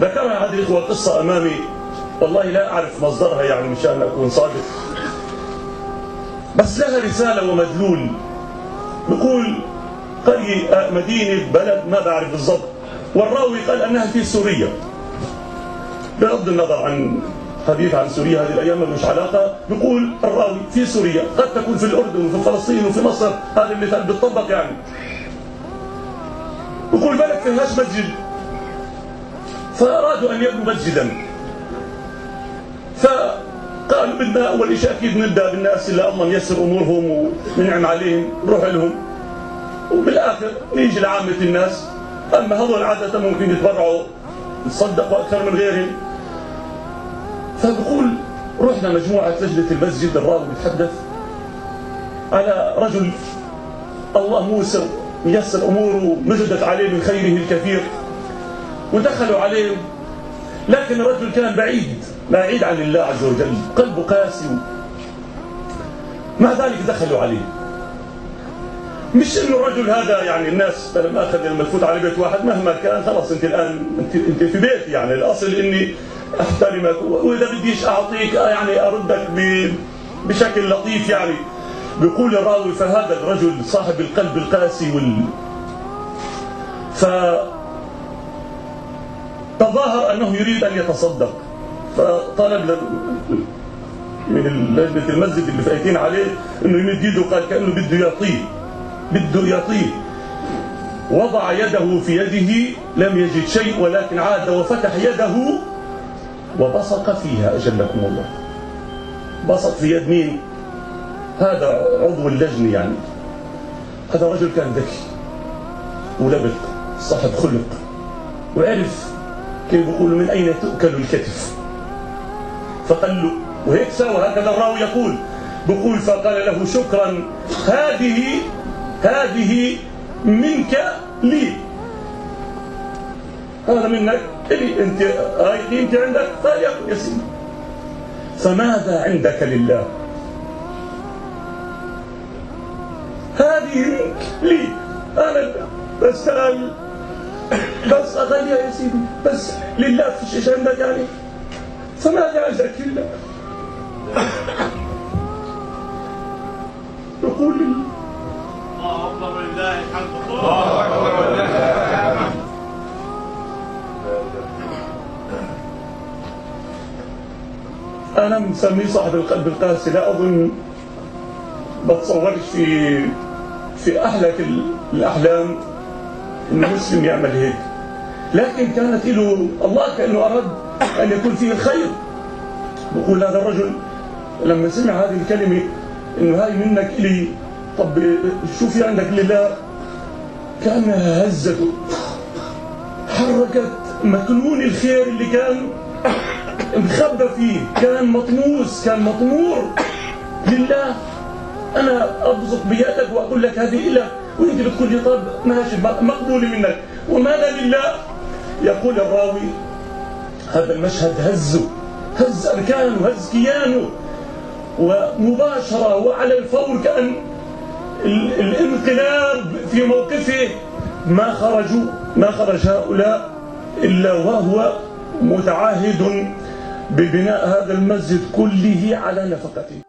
ذكرها هذه الإخوة قصة أمامي. والله لا أعرف مصدرها يعني مشان أكون صادق. بس لها رسالة ومدلول. بقول قرية مدينة بلد ما بعرف بالضبط. والراوي قال أنها في سوريا. بغض النظر عن حديث عن سوريا هذه الأيام ملوش علاقة. بيقول الراوي في سوريا. قد تكون في الأردن وفي فلسطين وفي مصر. هذا المثال بيطبق يعني. بيقول بلد فيهاش مسجد. فأرادوا أن يبنوا مسجدا. فقالوا بدنا أول شيء أكيد نبدأ بالناس اللي الله ميسر أمورهم وننعم عليهم نروح لهم. وبالآخر نيجي لعامة الناس. أما هذول عادة ممكن يتبرعوا يتصدقوا أكثر من غيرهم. فبقول رحنا مجموعة لجنة المسجد الراوي بيتحدث على رجل الله موسر ميسر أموره مجدت عليه من خيره الكثير. ودخلوا عليه. لكن الرجل كان بعيد بعيد عن الله عز وجل قلبه قاسي. مع ذلك دخلوا عليه. مش إنه الرجل هذا يعني الناس لما أخذ لما تفوت على بيت واحد مهما كان خلاص أنت الآن انت أنت في بيت يعني. الأصل إني أحترمك وإذا بديش أعطيك يعني أردك بشكل لطيف يعني. بيقول الراوي فهذا الرجل صاحب القلب القاسي وال ف تظاهر أنه يريد أن يتصدق. فطلب من لجنه المسجد اللي فايتين عليه إنه يمد يده قال كأنه بده يعطيه بده يعطيه وضع يده في يده لم يجد شيء ولكن عاد وفتح يده وبصق فيها أجلكم الله. بصق في يد مين؟ هذا عضو اللجنة يعني. هذا رجل كان ذكي ولبق صاحب خلق وعرف كيف بيقولوا من أين تؤكل الكتف؟ فقال له وهيك سوى هكذا الراوي يقول. بقول فقال له شكرا هذه هذه منك لي. هذا منك. إلي أنت هاي قيمتي عندك. يا سيدي فماذا عندك لله؟ هذه منك لي. أنا بس بس أغنيها يا سيدي بس لله في عندك يعني. فماذا عندك لله يقول الله. أكبر لله الحمد الله أكبر أنا مسميه صاحب القلب القاسي لا أظن بتصورش في في أحلك الأحلام. إن مسلم يعمل هيك. لكن كانت له الله كأنه أراد أن يكون فيه الخير. بقول هذا الرجل لما سمع هذه الكلمة إنه هاي منك إلي طب شو في عندك لله كأنها هزته. حركت مكنون الخير اللي كان مخبى فيه. كان مطموس كان مطمور. لله أنا ابصق بيدك وأقول لك هذه لك وانت بتقول لي طب ماشي مقبوله منك. وماذا لله يقول الراوي هذا المشهد هزه هز اركانه هز كيانه ومباشرة وعلى الفور كان الانقلاب في موقفه. ما خرجوا ما خرج هؤلاء إلا وهو متعاهد ببناء هذا المسجد كله على نفقته.